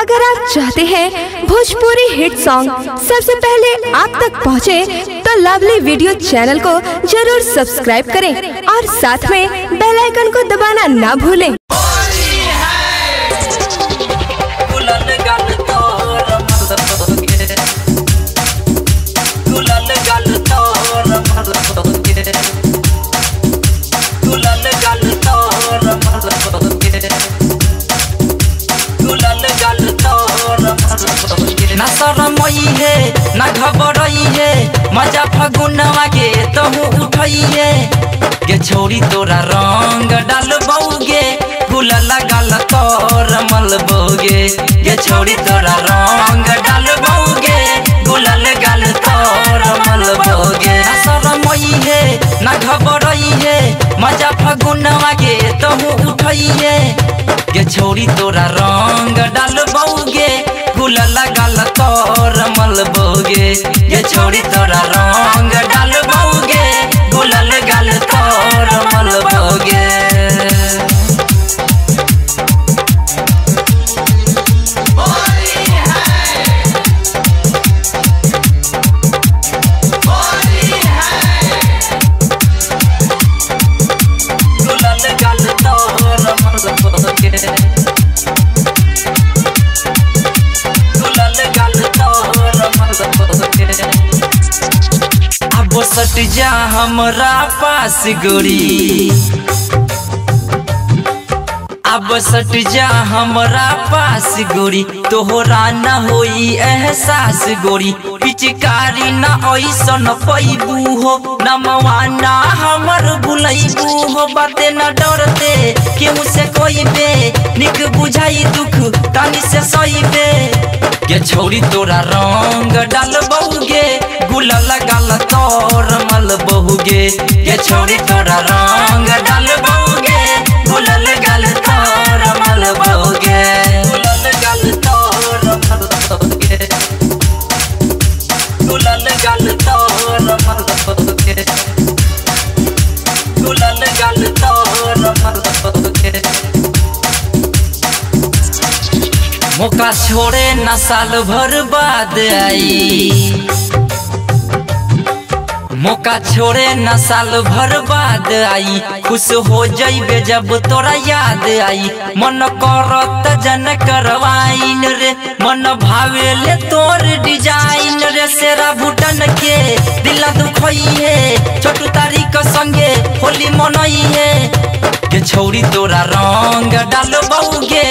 अगर आप चाहते हैं भोजपुरी हिट सॉन्ग सबसे पहले आप तक पहुँचे, तो लवली वीडियो चैनल को ज़रूर सब्सक्राइब करें और साथ में बेल आइकन को दबाना ना भूलें। शरमई है, ना घबरई है, मज़ा फगुनवा के तहु उठई है। के छोड़ी तोरा रंग डाल बउगे फूल गाल तोर मल मलबोगे। के छोड़ी तोरा रंग डाल बउगे गुलाल गाल तोर मलबोगे। ना शरमई है, ना घबरई है, मज़ा फगुनवा के तहु उठई है। के छोड़ी तोरा रंग डाल बउगे गाल तोर मलबोगे के छोड़ी तोरा रंग डाल बउगे गुलाल गाल तोर मलबोगे गुलाल गाल सट जा हमरा पास गोरी। अब सट जा हमरा पास गोरी। तोहरा न होई एहसास गोरी। पिचकारी न ऐसन पैबू हो। ना हमर भुलैबू हो। बाते न डरते, केहू से कोइबे? निक बुझाई दुख तानी से सईबे के छोड़ी तोरा रंग डाल बहुगे गुलाल गाल तोर मल बहुगे। के छोड़ी तोरा रंग डाल बहुगे। गुलाल गाल तोर मल बहुगे। गुलाल गाल तोर मल बहुगे। गुलाल गाल तोर मल बहुगे। गुलाल गाल तोर मल बहुगे। मौका छोड़े न साल भर बाद आई। मौका छोड़े न साल भर बाद आई। खुश हो जाइबे जब तोरा याद आई। मन करत जन करवाइन रे। मन भावेले तोर डिज़ाइन रे। सेरा भूटन के दिल दुखई है छोटू तारीख संगे होली मनई है के छौरी तोरा रंग डाल बहुगे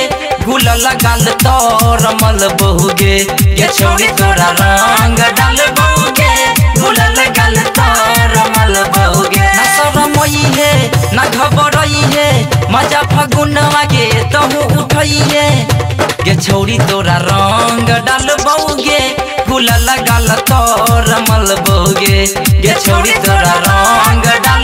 गाल तोर मल बहुगे के छौरी तोरा रंग डाल बहुगे गाल मज़ा तो तहु उठई है के छौरी तोरा रंग डाल बहुगे फूल गाल तोर मल बहुगे के छौरी तोरा रंग डाल